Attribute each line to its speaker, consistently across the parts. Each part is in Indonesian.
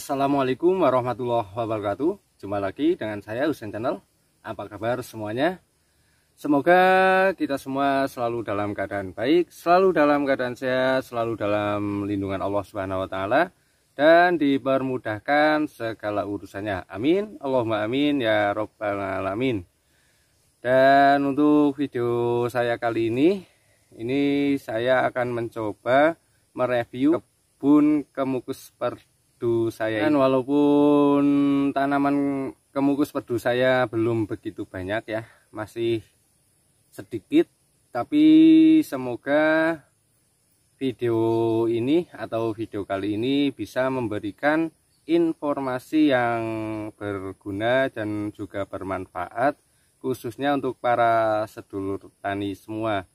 Speaker 1: Assalamualaikum warahmatullahi wabarakatuh. Jumpa lagi dengan saya Husen Channel. Apa kabar semuanya? Semoga kita semua selalu dalam keadaan baik Selalu dalam keadaan sehat Selalu dalam lindungan Allah Subhanahu Wa Taala Dan dipermudahkan segala urusannya. Amin. Allahumma amin ya Rabbal Alamin. Dan untuk video saya kali ini Ini saya akan mencoba mereview kebun kemukus per perdu saya kan walaupun tanaman kemukus perdu saya belum begitu banyak ya masih sedikit tapi semoga video ini atau video kali ini bisa memberikan informasi yang berguna dan juga bermanfaat khususnya untuk para sedulur tani semua.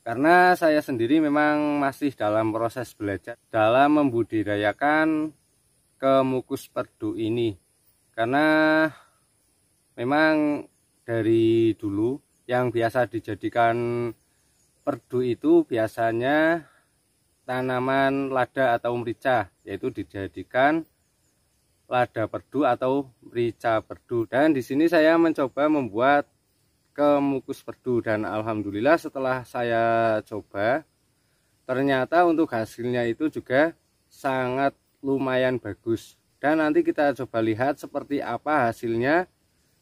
Speaker 1: Karena saya sendiri memang masih dalam proses belajar dalam membudidayakan kemukus perdu ini. Karena memang dari dulu yang biasa dijadikan perdu itu biasanya tanaman lada atau merica yaitu dijadikan lada perdu atau merica perdu. Dan di sini saya mencoba membuat kemukus perdu. Dan alhamdulillah setelah saya coba ternyata untuk hasilnya itu juga sangat lumayan bagus. Dan nanti kita coba lihat seperti apa hasilnya.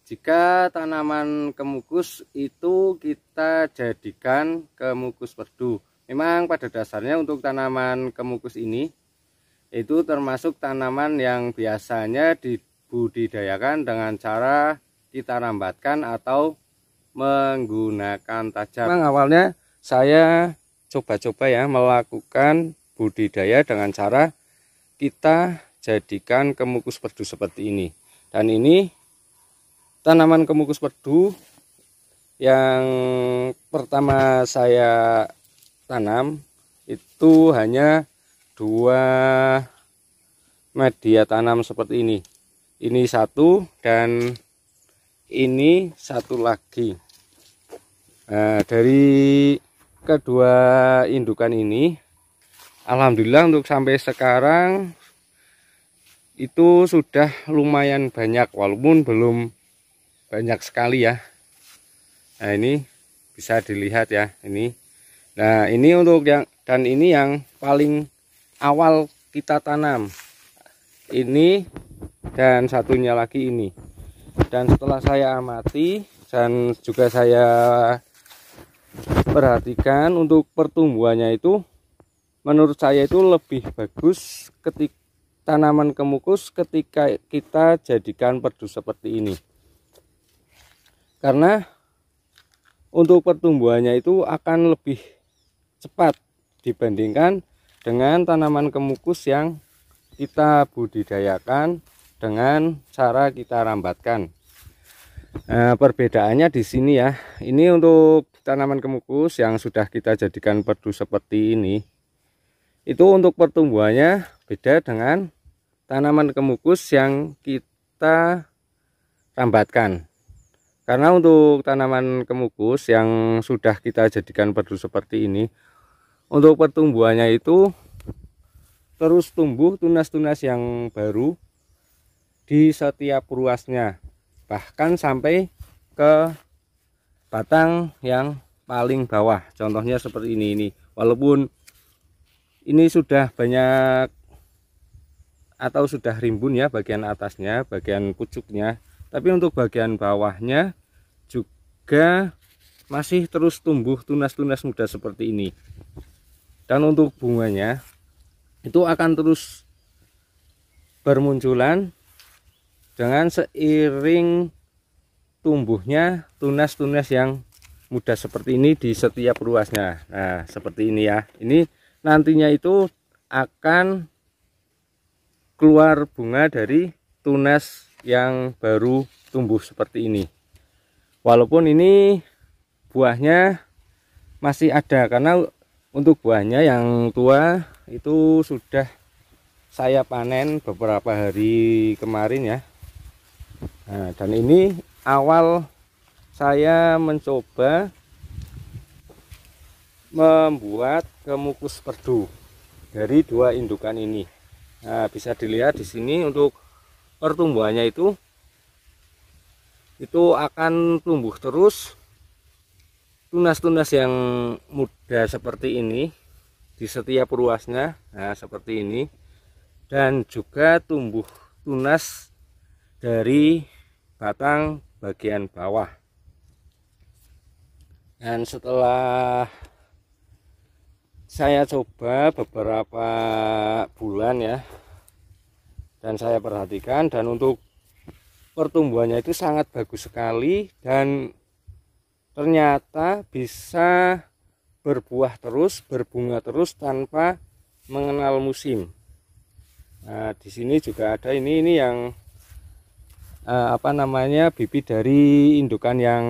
Speaker 1: Jika tanaman kemukus itu kita jadikan kemukus perdu. Memang pada dasarnya untuk tanaman kemukus ini itu termasuk tanaman yang biasanya dibudidayakan dengan cara kita rambatkan atau menggunakan tajam. Memang awalnya saya coba-coba ya melakukan budidaya dengan cara kita jadikan kemukus perdu seperti ini. Dan ini tanaman kemukus perdu yang pertama saya tanam itu hanya dua media tanam seperti ini. Ini satu dan ini satu lagi. Nah, dari kedua indukan ini Alhamdulillah untuk sampai sekarang itu sudah lumayan banyak walaupun belum banyak sekali ya. Nah ini bisa dilihat ya ini. Nah ini untuk yang dan ini yang paling awal kita tanam. Ini dan satunya lagi ini. Dan setelah saya amati dan juga saya perhatikan untuk pertumbuhannya itu menurut saya itu lebih bagus ketika tanaman kemukus ketika kita jadikan perdu seperti ini. Karena untuk pertumbuhannya itu akan lebih cepat dibandingkan dengan tanaman kemukus yang kita budidayakan dengan cara kita rambatkan. Nah, perbedaannya di sini ya. Ini untuk tanaman kemukus yang sudah kita jadikan perdu seperti ini itu untuk pertumbuhannya beda dengan tanaman kemukus yang kita rambatkan. Karena untuk tanaman kemukus yang sudah kita jadikan perdu seperti ini untuk pertumbuhannya itu terus tumbuh tunas-tunas yang baru di setiap ruasnya bahkan sampai ke batang yang paling bawah. Contohnya seperti ini ini. Walaupun ini sudah banyak atau sudah rimbun ya bagian atasnya bagian pucuknya. Tapi untuk bagian bawahnya juga masih terus tumbuh tunas-tunas muda seperti ini. Dan untuk bunganya itu akan terus bermunculan dengan seiring tumbuhnya tunas-tunas yang muda seperti ini di setiap ruasnya. Nah seperti ini ya. Ini nantinya itu akan keluar bunga dari tunas yang baru tumbuh seperti ini. Walaupun ini buahnya masih ada karena untuk buahnya yang tua itu sudah saya panen beberapa hari kemarin ya. Nah, dan ini awal saya mencoba membuat kemukus perdu dari dua indukan ini. Nah, bisa dilihat di sini untuk pertumbuhannya itu itu akan tumbuh terus. Tunas-tunas yang muda seperti ini di setiap ruasnya nah seperti ini. Dan juga tumbuh tunas dari batang bagian bawah. Dan setelah saya coba beberapa bulan ya. Dan saya perhatikan dan untuk pertumbuhannya itu sangat bagus sekali dan ternyata bisa berbuah terus berbunga terus tanpa mengenal musim. Nah di sini juga ada ini ini yang eh, apa namanya bibit dari indukan yang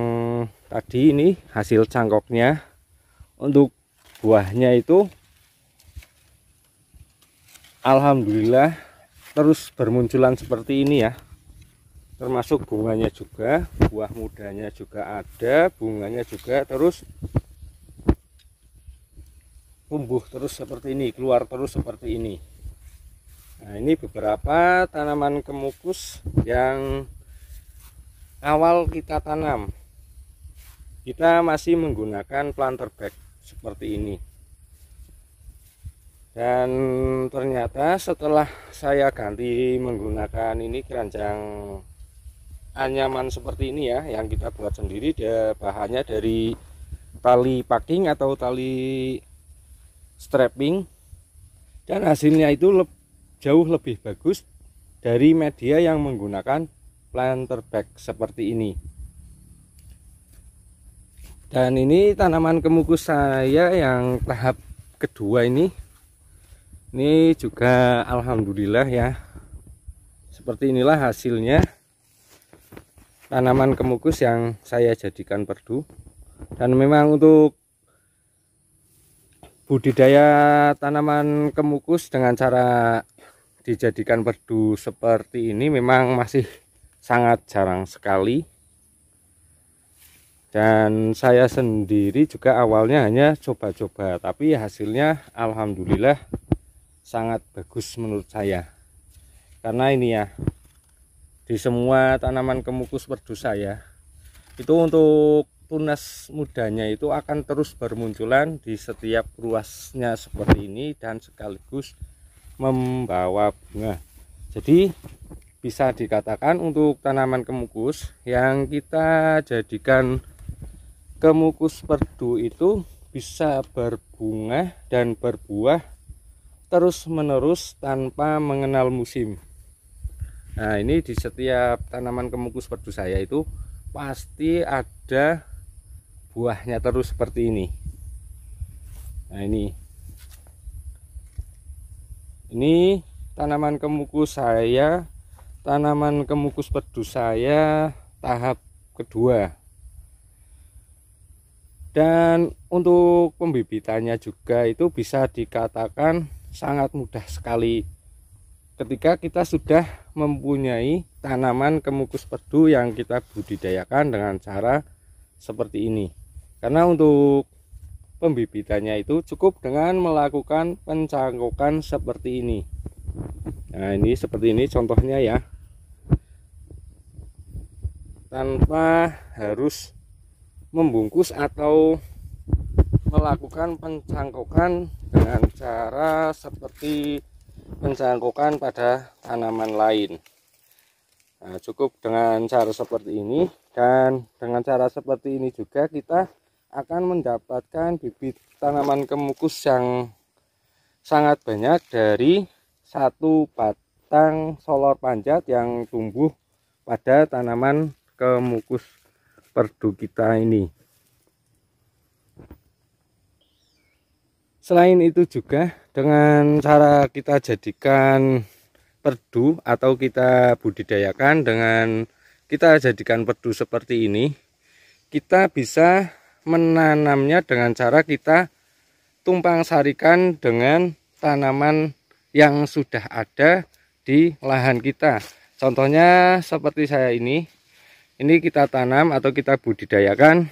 Speaker 1: tadi ini hasil cangkoknya. Untuk buahnya itu Alhamdulillah terus bermunculan seperti ini ya. Termasuk bunganya juga buah mudanya juga ada bunganya juga terus tumbuh terus seperti ini keluar terus seperti ini. Nah ini beberapa tanaman kemukus yang awal kita tanam. Kita masih menggunakan planter bag seperti ini. Dan ternyata setelah saya ganti menggunakan ini keranjang anyaman seperti ini ya yang kita buat sendiri dia bahannya dari tali packing atau tali strapping. Dan hasilnya itu le jauh lebih bagus dari media yang menggunakan planter bag seperti ini dan ini tanaman kemukus saya yang tahap kedua ini. Ini juga Alhamdulillah ya. Seperti inilah hasilnya tanaman kemukus yang saya jadikan perdu. Dan memang untuk budidaya tanaman kemukus dengan cara dijadikan perdu seperti ini memang masih sangat jarang sekali dan saya sendiri juga awalnya hanya coba-coba tapi hasilnya Alhamdulillah sangat bagus menurut saya. Karena ini ya di semua tanaman kemukus perdu saya itu untuk tunas mudanya itu akan terus bermunculan di setiap ruasnya seperti ini dan sekaligus membawa bunga. Jadi bisa dikatakan untuk tanaman kemukus yang kita jadikan kemukus perdu itu bisa berbunga dan berbuah terus menerus tanpa mengenal musim. Nah ini di setiap tanaman kemukus perdu saya itu pasti ada buahnya terus seperti ini. Nah ini. Ini tanaman kemukus saya. Tanaman kemukus perdu saya tahap kedua dan untuk pembibitannya juga itu bisa dikatakan sangat mudah sekali. Ketika kita sudah mempunyai tanaman kemukus perdu yang kita budidayakan dengan cara seperti ini. Karena untuk pembibitannya itu cukup dengan melakukan pencangkokan seperti ini. Nah ini seperti ini contohnya ya. Tanpa harus membungkus atau melakukan pencangkokan dengan cara seperti pencangkokan pada tanaman lain. Nah, cukup dengan cara seperti ini dan dengan cara seperti ini juga kita akan mendapatkan bibit tanaman kemukus yang sangat banyak dari satu batang solor panjat yang tumbuh pada tanaman kemukus perdu kita ini. Selain itu juga dengan cara kita jadikan perdu atau kita budidayakan dengan kita jadikan perdu seperti ini kita bisa menanamnya dengan cara kita tumpang sarikan dengan tanaman yang sudah ada di lahan kita. Contohnya seperti saya ini ini kita tanam atau kita budidayakan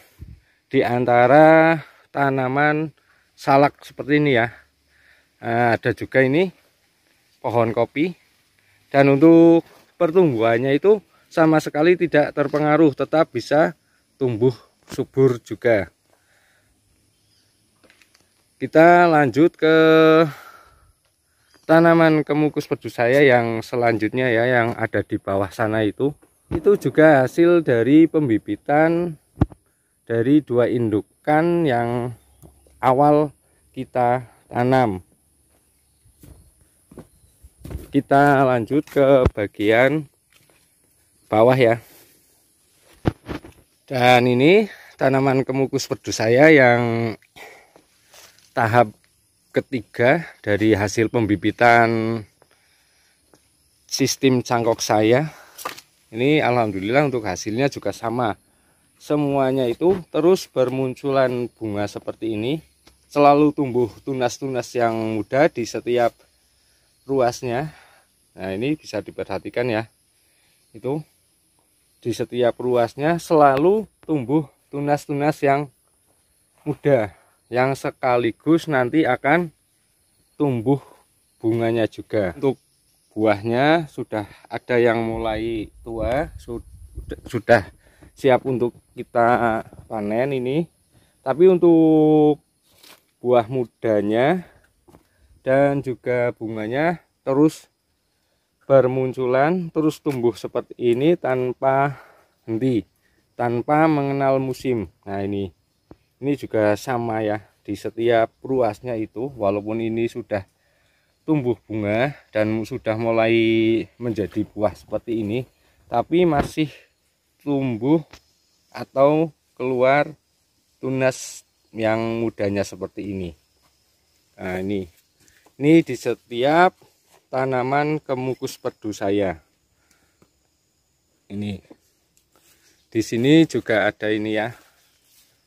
Speaker 1: di antara tanaman salak seperti ini ya. Nah, ada juga ini pohon kopi. Dan untuk pertumbuhannya itu sama sekali tidak terpengaruh tetap bisa tumbuh subur juga. Kita lanjut ke tanaman kemukus pedu saya yang selanjutnya ya yang ada di bawah sana itu itu juga hasil dari pembibitan dari dua indukan yang awal kita tanam. Kita lanjut ke bagian bawah ya. Dan ini tanaman kemukus pedu saya yang tahap ketiga dari hasil pembibitan sistem cangkok saya ini alhamdulillah untuk hasilnya juga sama. Semuanya itu terus bermunculan bunga seperti ini. Selalu tumbuh tunas-tunas yang muda di setiap ruasnya. Nah ini bisa diperhatikan ya. Itu di setiap ruasnya selalu tumbuh tunas-tunas yang muda yang sekaligus nanti akan tumbuh bunganya juga. Untuk buahnya sudah ada yang mulai tua sudah siap untuk kita panen ini. Tapi untuk buah mudanya dan juga bunganya terus bermunculan terus tumbuh seperti ini tanpa henti tanpa mengenal musim. Nah ini ini juga sama ya di setiap ruasnya itu walaupun ini sudah tumbuh bunga dan sudah mulai menjadi buah seperti ini tapi masih tumbuh atau keluar tunas yang mudanya seperti ini nah ini ini di setiap tanaman kemukus perdu saya. Ini. Di sini juga ada ini ya.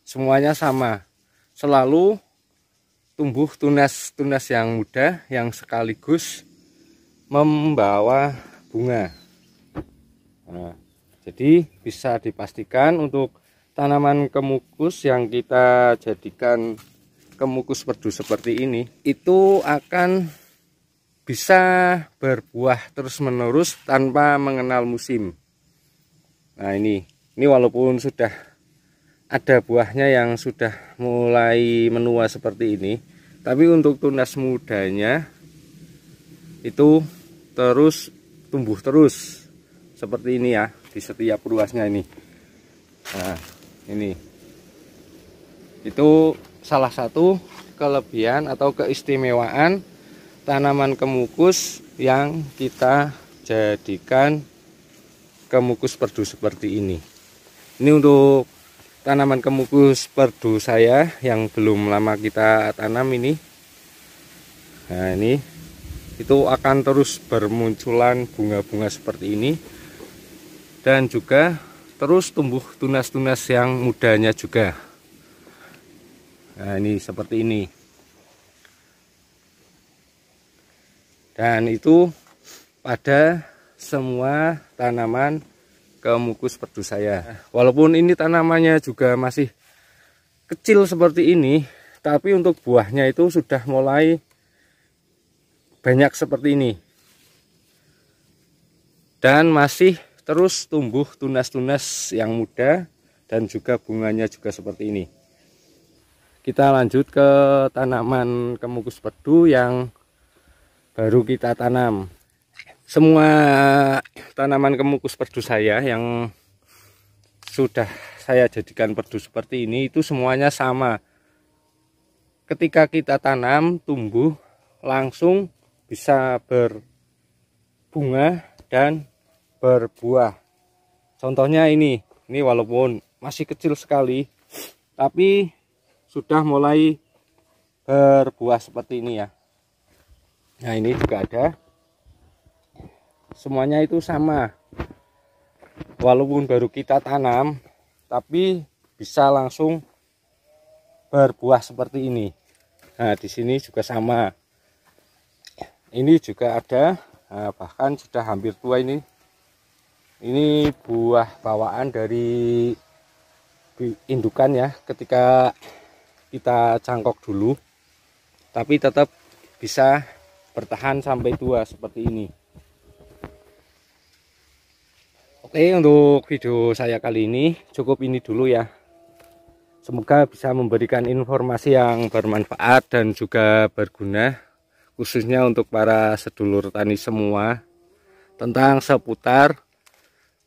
Speaker 1: Semuanya sama. Selalu tumbuh tunas-tunas yang muda yang sekaligus membawa bunga. Nah, jadi bisa dipastikan untuk tanaman kemukus yang kita jadikan kemukus perdu seperti ini itu akan bisa berbuah terus menerus tanpa mengenal musim nah ini ini walaupun sudah ada buahnya yang sudah mulai menua seperti ini. Tapi untuk tunas mudanya itu terus tumbuh terus. Seperti ini ya di setiap ruasnya ini. Nah ini. Itu salah satu kelebihan atau keistimewaan tanaman kemukus yang kita jadikan kemukus perdu seperti ini. Ini untuk tanaman kemukus perdu saya yang belum lama kita tanam ini. Nah ini itu akan terus bermunculan bunga-bunga seperti ini. Dan juga terus tumbuh tunas-tunas yang mudanya juga. Nah ini seperti ini. Dan itu pada semua tanaman kemukus perdu saya. Walaupun ini tanamannya juga masih kecil seperti ini tapi untuk buahnya itu sudah mulai banyak seperti ini. Dan masih terus tumbuh tunas-tunas yang muda dan juga bunganya juga seperti ini. Kita lanjut ke tanaman kemukus perdu yang baru kita tanam semua tanaman kemukus perdu saya yang sudah saya jadikan perdu seperti ini itu semuanya sama. Ketika kita tanam tumbuh langsung bisa berbunga dan berbuah. Contohnya ini ini walaupun masih kecil sekali tapi sudah mulai berbuah seperti ini ya. Nah ini juga ada semuanya itu sama. Walaupun baru kita tanam tapi bisa langsung berbuah seperti ini. Nah di sini juga sama. Ini juga ada nah, bahkan sudah hampir tua ini. Ini buah bawaan dari indukan ya ketika kita cangkok dulu. Tapi tetap bisa bertahan sampai tua seperti ini oke untuk video saya kali ini cukup ini dulu ya. Semoga bisa memberikan informasi yang bermanfaat dan juga berguna khususnya untuk para sedulur tani semua tentang seputar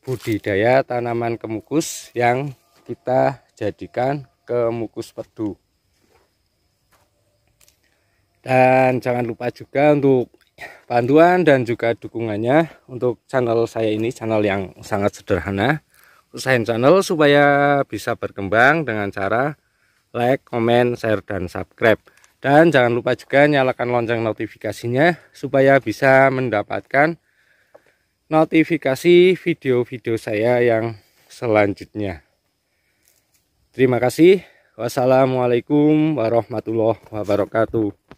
Speaker 1: budidaya tanaman kemukus yang kita jadikan kemukus pedu. Dan jangan lupa juga untuk bantuan dan juga dukungannya untuk channel saya ini channel yang sangat sederhana. Usahain channel supaya bisa berkembang dengan cara like, comment, share, dan subscribe. Dan jangan lupa juga nyalakan lonceng notifikasinya supaya bisa mendapatkan notifikasi video-video saya yang selanjutnya. Terima kasih. Wassalamualaikum warahmatullahi wabarakatuh